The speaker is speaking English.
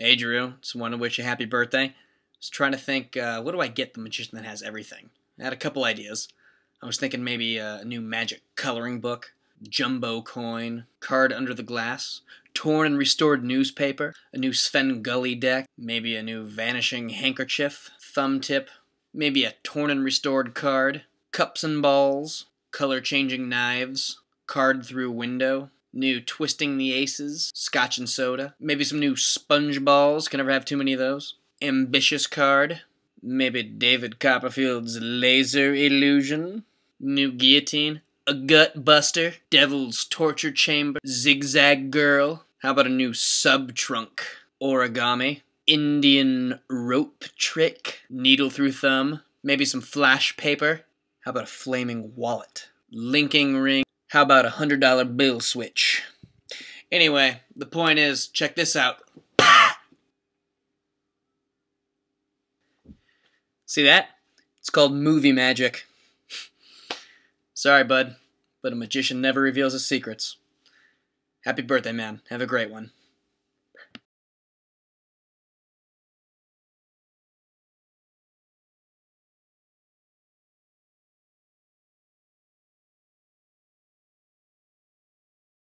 Hey, Drew. Just want to wish you a happy birthday. I was trying to think, uh, what do I get the magician that has everything? I had a couple ideas. I was thinking maybe a new magic coloring book, jumbo coin, card under the glass, torn and restored newspaper, a new Svengali deck, maybe a new vanishing handkerchief, thumb tip, maybe a torn and restored card, cups and balls, color changing knives, card through window, new twisting the aces, scotch and soda, maybe some new sponge balls, can never have too many of those, ambitious card, maybe David Copperfield's laser illusion, new guillotine, a gut buster, devil's torture chamber, zigzag girl, how about a new sub trunk, origami, Indian rope trick, needle through thumb, maybe some flash paper, how about a flaming wallet, linking ring, how about a hundred dollar bill switch? Anyway, the point is, check this out. See that? It's called movie magic. Sorry, bud, but a magician never reveals his secrets. Happy birthday, man. Have a great one.